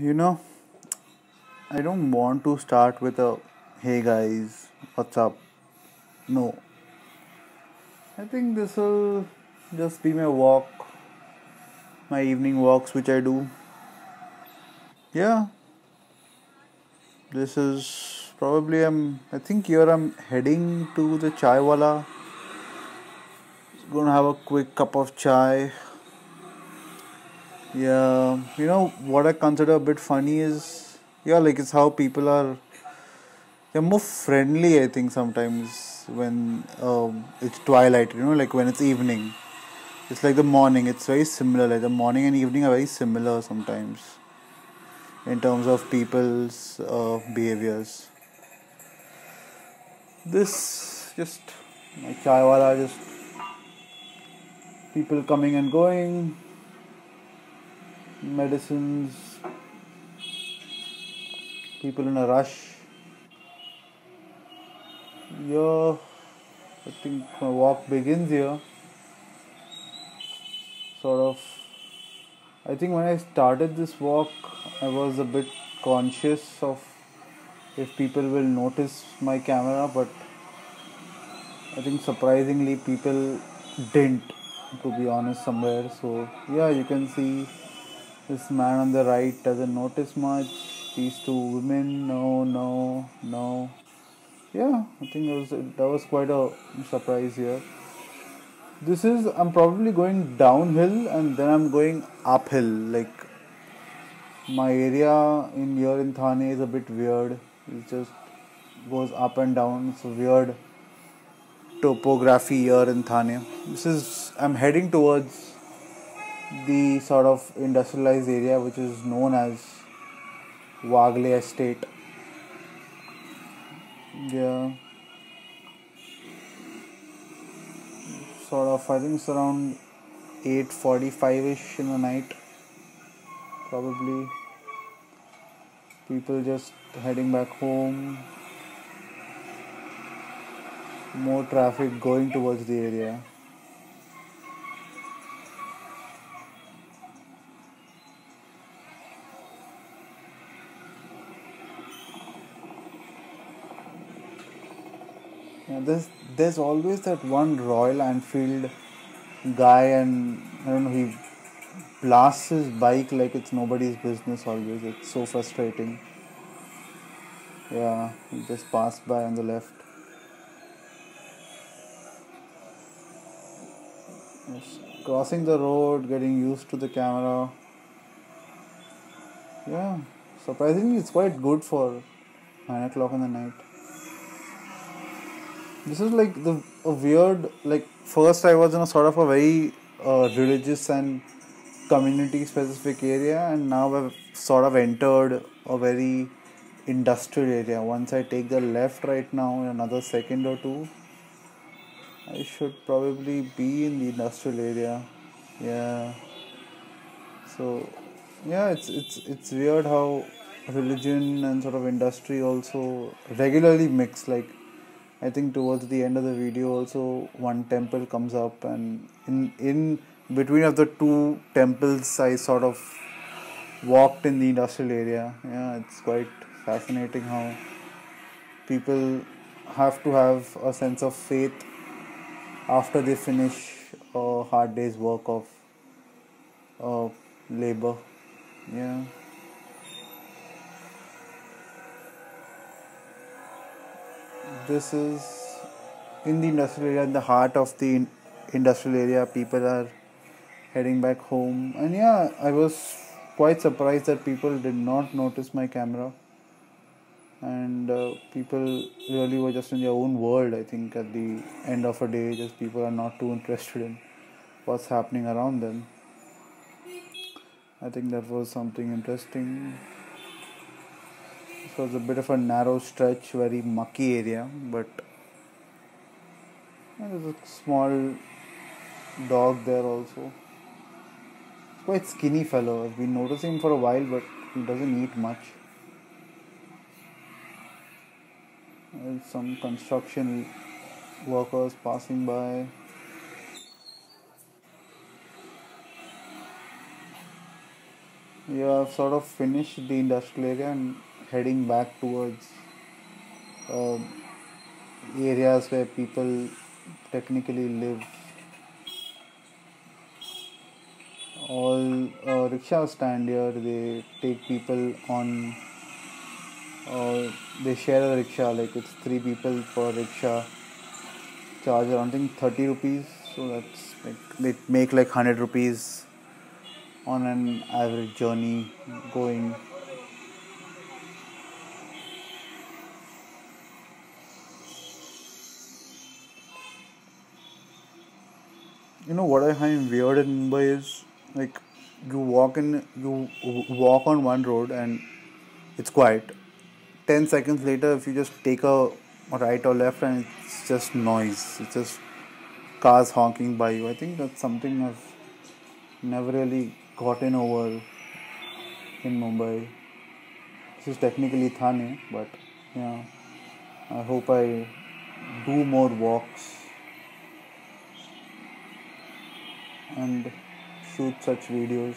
You know, I don't want to start with a hey guys, what's up? No, I think this will just be my walk, my evening walks, which I do. Yeah, this is probably I'm. I think here I'm heading to the chai wala. Gonna have a quick cup of chai. Yeah, you know what I consider a bit funny is yeah, like it's how people are they're more friendly i think sometimes when um, it's twilight you know like when it's evening. It's like the morning it's very similar like the morning and evening are very similar sometimes in terms of people's uh, behaviors. This just my chai wala just people coming and going medicines people in a rush. Yeah i think my walk begins here. Sort of. I think when i started this walk i was a bit conscious of if people will notice my camera but i think surprisingly people didn't to be honest somewhere. So yeah you can see this man on the right doesn't notice much. These two women no no no. Yeah i think that was that was quite a surprise here. This is i'm probably going downhill and then i'm going uphill. Like my area in here in thane is a bit weird. It just goes up and down. It's weird topography here in thane. This is i'm heading towards the sort of industrialized area which is known as wagle estate. Yeah. Sort of i think it's around 8.45ish in the night probably. People just heading back home. More traffic going towards the area there's there's always that one Royal Enfield guy, and I don't know he blasts his bike like it's nobody's business. Always, it's so frustrating. Yeah, he just passed by on the left. Just crossing the road, getting used to the camera. Yeah, surprisingly, it's quite good for nine o'clock in the night this is like the a weird like first I was in a sort of a very uh, religious and community specific area and now I've sort of entered a very industrial area. Once I take the left right now in another second or two I should probably be in the industrial area. Yeah. So yeah it's it's it's weird how religion and sort of industry also regularly mix like I think towards the end of the video also one temple comes up and in in between of the two temples I sort of walked in the industrial area. Yeah, it's quite fascinating how people have to have a sense of faith after they finish a hard day's work of uh, labor. Yeah. This is in the industrial area in the heart of the industrial area people are heading back home. And yeah i was quite surprised that people did not notice my camera. And uh, people really were just in their own world i think at the end of a day just people are not too interested in what's happening around them. I think that was something interesting was a bit of a narrow stretch, very mucky area, but there's a small dog there also. quite skinny fellow. I've been noticing him for a while, but he doesn't eat much. There's some construction workers passing by. yeah, I've sort of finished the industrial area and heading back towards um, areas where people technically live. All uh, rickshaw stand here. They take people on. Uh, they share a rickshaw. Like it's three people per rickshaw. Charge around I think thirty rupees. So that's like they make like hundred rupees on an average journey going you know what I find weird in Mumbai is like you walk in you walk on one road and it's quiet. 10 seconds later if you just take a right or left and it's just noise it's just cars honking by you. I think that's something i've never really gotten over in Mumbai. This is technically Thane, but yeah, I hope I do more walks and shoot such videos.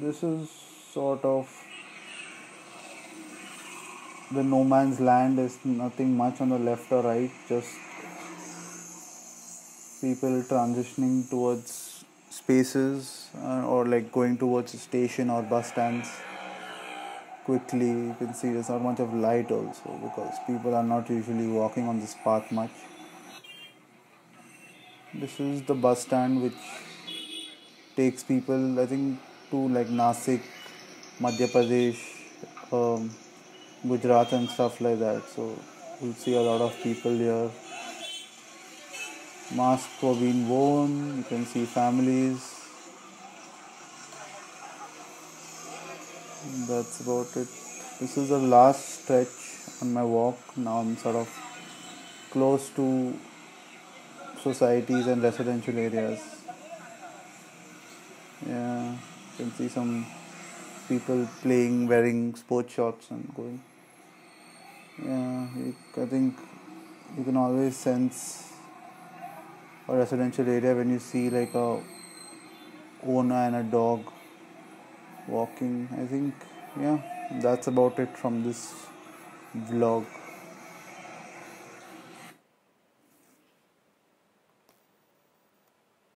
This is sort of the no man's land is nothing much on the left or right just people transitioning towards spaces uh, or like going towards a station or bus stands quickly you can see there's not much of light also because people are not usually walking on this path much. This is the bus stand which takes people i think to like nasik madhya pradesh um, gujarat and stuff like that. So you'll see a lot of people here. Masks for being worn. You can see families that's about it. This is the last stretch on my walk. Now i'm sort of close to societies and residential areas. Yeah you can see some people playing wearing sports shorts and going. Yeah i think you can always sense a residential area when you see like a owner and a dog walking i think. Yeah that's about it from this vlog